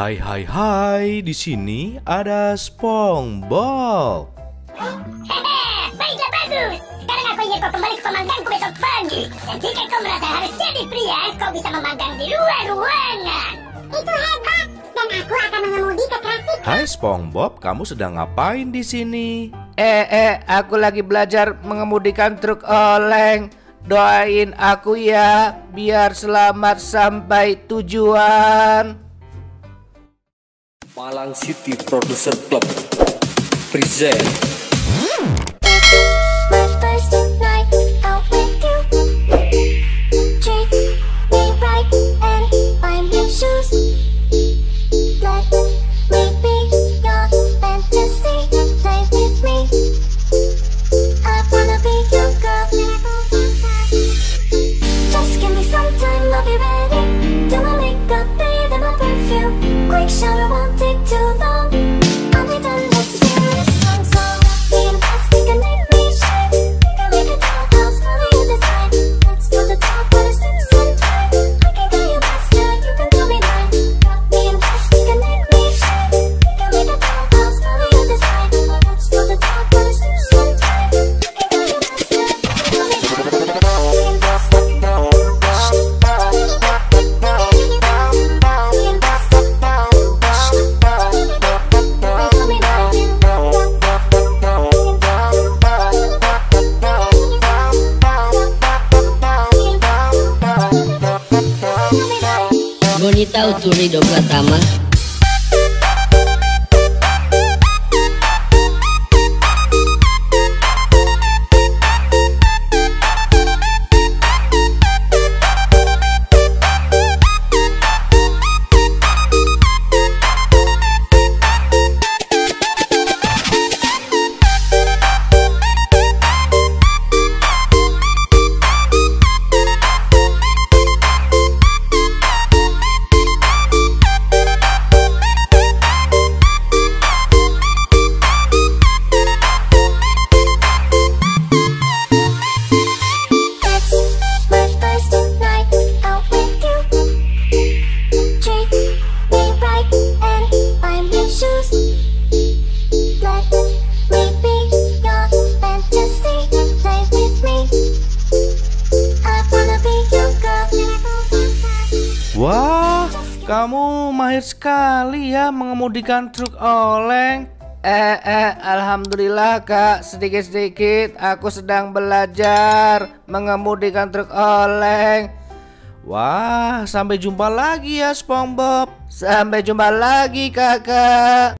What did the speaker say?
Hai hai hai, di sini ada SpongeBob. Hehe, baiklah bagus. Sekarang aku ingin kau kembali ke pemanggangku besok pagi. Dan jika kau merasa harus jadi pria, kau bisa memanggang di luar ruangan. Itu hebat. Dan aku akan mengemudi ke trafik. Hai SpongeBob, kamu sedang ngapain di sini? Eh, eh, aku lagi belajar mengemudikan truk oleng. Doain aku ya, biar selamat sampai tujuan. Malang City Producer Club. Present Bonita Uturi Pratama Wah, kamu mahir sekali ya mengemudikan truk oleng. Eh, eh, alhamdulillah kak, sedikit-sedikit aku sedang belajar mengemudikan truk oleng. Wah, sampai jumpa lagi ya SpongeBob. Sampai jumpa lagi kakak.